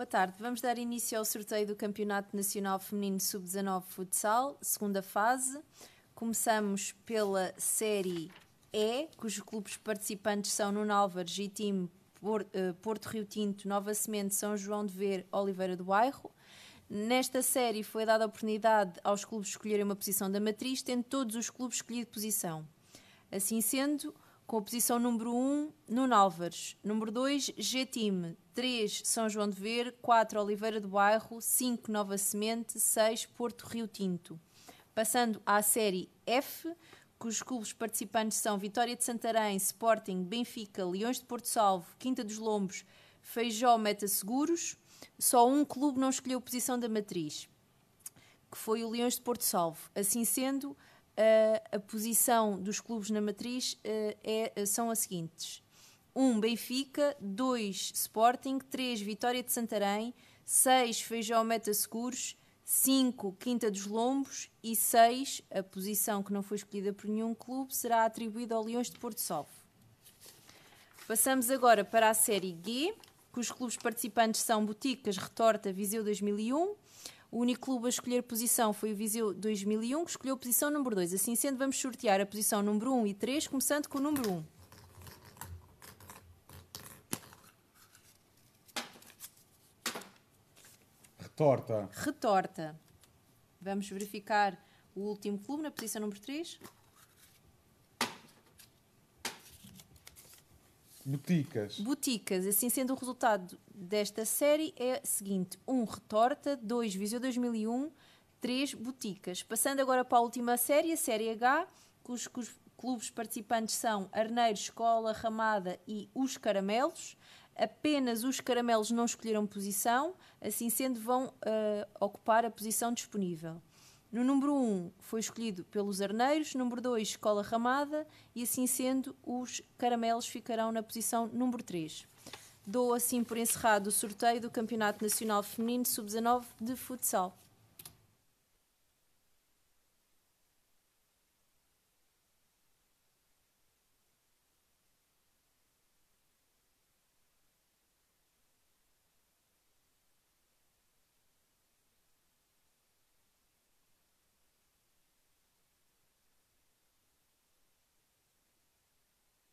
Boa tarde. Vamos dar início ao sorteio do Campeonato Nacional Feminino Sub-19 Futsal, segunda fase. Começamos pela Série E, cujos clubes participantes são Nuno Álvares e Time eh, Porto Rio Tinto, Nova Semente, São João de Ver, Oliveira do Bairro. Nesta série foi dada a oportunidade aos clubes escolherem uma posição da matriz, tendo todos os clubes escolhido posição. Assim sendo, com a posição número 1, Nuno Álvares. Número 2, G-Time. 3, São João de Ver. 4, Oliveira do Bairro. 5, Nova Semente. 6, Porto Rio Tinto. Passando à série F, cujos clubes participantes são Vitória de Santarém, Sporting, Benfica, Leões de Porto Salvo, Quinta dos Lombos, Feijó, Meta Seguros. Só um clube não escolheu posição da matriz, que foi o Leões de Porto Salvo. Assim sendo, a, a posição dos clubes na matriz uh, é, são as seguintes: 1 um, Benfica, 2 Sporting, 3 Vitória de Santarém, 6 Feijão Meta Seguros, 5 Quinta dos Lombos e 6, a posição que não foi escolhida por nenhum clube, será atribuída ao Leões de Porto Salvo. Passamos agora para a Série G, cujos clubes participantes são Boticas, Retorta, Viseu 2001, o único clube a escolher posição foi o Viseu 2001, que escolheu a posição número 2. Assim sendo, vamos sortear a posição número 1 e 3, começando com o número 1. Retorta. Retorta. Vamos verificar o último clube na posição número 3. Boticas. Boticas. Assim sendo, o resultado desta série é o seguinte: 1 um, Retorta, 2 Viseu 2001, 3 Boticas. Passando agora para a última série, a série H, cujos, clubes participantes são Arneiros, Escola, Ramada e Os Caramelos. Apenas os caramelos não escolheram posição, assim sendo, vão uh, ocupar a posição disponível. No número 1 um, foi escolhido pelos Arneiros, número 2 Escola Ramada e assim sendo os caramelos ficarão na posição número 3. Dou assim por encerrado o sorteio do Campeonato Nacional Feminino Sub-19 de Futsal.